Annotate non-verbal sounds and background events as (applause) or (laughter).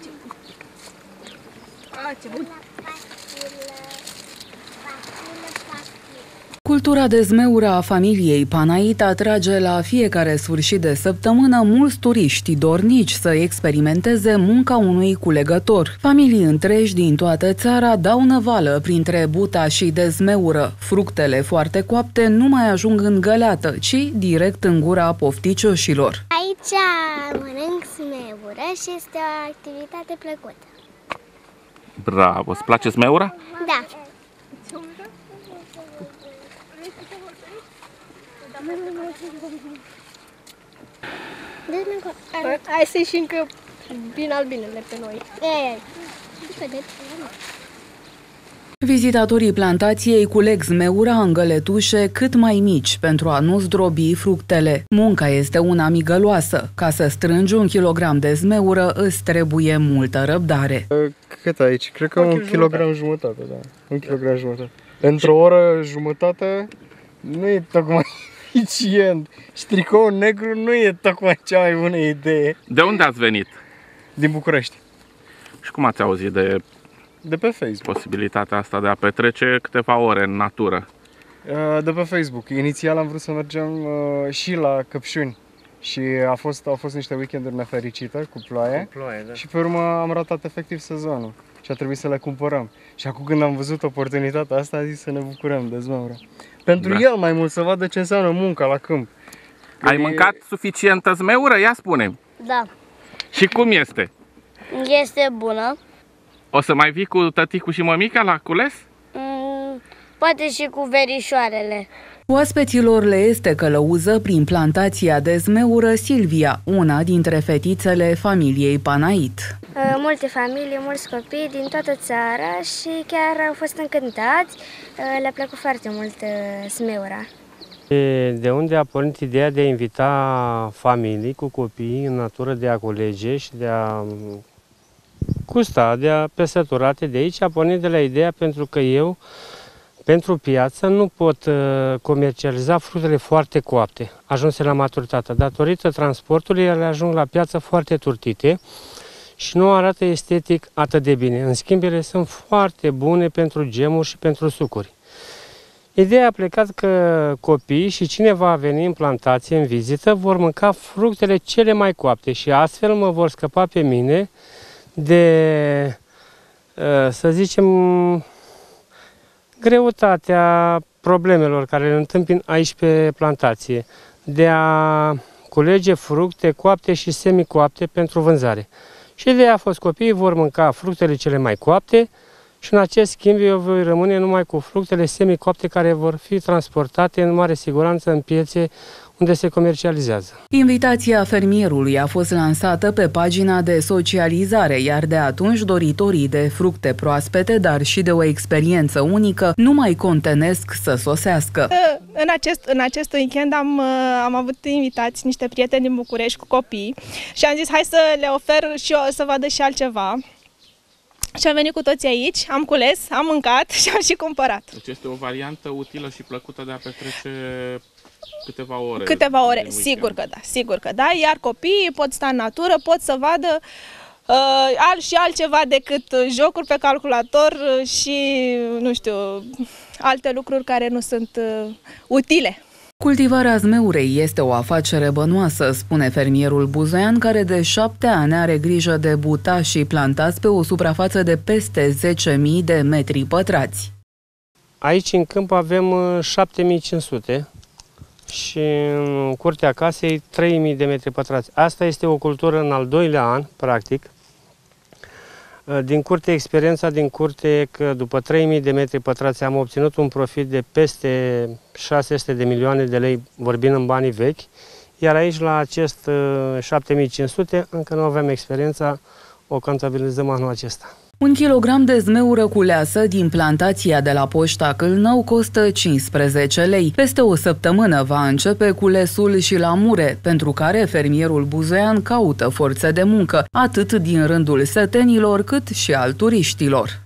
ce bun. A, ce bun. Cultura de zmeură a familiei Panait atrage la fiecare sfârșit de săptămână mulți turiști dornici să experimenteze munca unui culegător. Familii întregi din toată țara dau năvală printre buta și dezmeură. Fructele foarte coapte nu mai ajung în găleată, ci direct în gura pofticioșilor. Aici mănânc smeură și este o activitate plăcută. Bravo! Îți place smeura? Da. Dă-mi încolo. Hai- Hai să-i și încă bine albinele pe noi. Ei, ei. Vedeți? Vizitatorii plantației culeg zmeura în găletușe cât mai mici pentru a nu zdrobi fructele. Munca este una migăloasă. Ca să strângi un kilogram de zmeură îți trebuie multă răbdare. Cât aici? Cred că Un un kil kilogram jumătate, da. Un kilogram jumătate. Într-o oră jumătate nu e tocmai (laughs) eficient. Și tricoul negru nu e tocmai cea mai bună idee. De unde ați venit? Din București. Și cum ați auzit de De pe Facebook. posibilitatea asta de a petrece câteva ore în natură? Uh, De pe Facebook. Inițial am vrut să mergem uh, și la Căpșuni. Și a fost, au fost niște weekenduri nefericite cu ploaie. Ploaie, da. Și pe urmă am ratat efectiv sezonul. Și a trebuit să le cumpărăm. Și acum când am văzut oportunitatea asta, am zis să ne bucurăm de zmeură. Pentru Da. el mai mult, să vadă ce înseamnă munca la câmp. Ai E- mâncat suficientă zmeură? Ia spune Da. Și cum este? Este bună. O să mai vii cu tăticu și mămica la cules? Mm, poate și cu verișoarele. Oaspeților le este călăuză prin plantația de zmeură Silvia, una dintre fetițele familiei Panait. Uh, Multe familii, mulți copii din toată țara și chiar au fost încântați. Uh, Le-a plăcut foarte mult uh, smeura. De, de unde a pornit ideea de a invita familii cu copii în natură, de a culege și de a mm, gusta, de a pe săturate de aici, a pornit de la ideea pentru că eu, pentru piață, nu pot uh, comercializa fructele foarte coapte, ajunse la maturitate. Datorită transportului, ele ajung la piață foarte turtite și nu arată estetic atât de bine. În schimb, ele sunt foarte bune pentru gemuri și pentru sucuri. Ideea a plecat că copiii și cine va veni în plantație în vizită vor mânca fructele cele mai coapte și astfel mă vor scăpa pe mine de, uh, să zicem, greutatea problemelor care le întâmpin aici pe plantație, de a culege fructe coapte și semicoapte pentru vânzare. Și ideea a fost copiii vor mânca fructele cele mai coapte, și în acest schimb eu voi rămâne numai cu fructele semicoapte care vor fi transportate în mare siguranță în piețe unde se comercializează. Invitația fermierului a fost lansată pe pagina de socializare, iar de atunci doritorii de fructe proaspete, dar și de o experiență unică, nu mai contenesc să sosească. În acest, în acest weekend am, uh, am avut invitați niște prieteni din București cu copii și am zis hai să le ofer și eu să vadă și altceva. Și am venit cu toții aici, am cules, am mâncat (laughs) și am și cumpărat. Deci este o variantă utilă și plăcută de a petrece câteva ore. Câteva ore, din weekend. sigur că da, sigur că da, iar copiii pot sta în natură, pot să vadă uh, alt și altceva decât uh, jocuri pe calculator uh, și, nu știu, alte lucruri care nu sunt uh, utile. Cultivarea zmeurei este o afacere bănoasă, spune fermierul buzoian, care de șapte ani are grijă de butașii plantați pe o suprafață de peste 10.000 de metri pătrați. Aici în câmp avem uh, 7500 și în curtea casei 3000 de metri pătrați. Asta este o cultură în al doilea an, practic. Uh, Din curte, experiența din curte e că după 3000 de metri pătrați am obținut un profit de peste 600 de milioane de lei, vorbind în banii vechi, iar aici la acest uh, 7500 încă nu avem experiența, o contabilizăm anul acesta. Un kilogram de zmeură culeasă din plantația de la Poșta Câlnău costă 15 lei. Peste o săptămână va începe culesul și la mure, pentru care fermierul buzoian caută forțe de muncă, atât din rândul sătenilor cât și al turiștilor.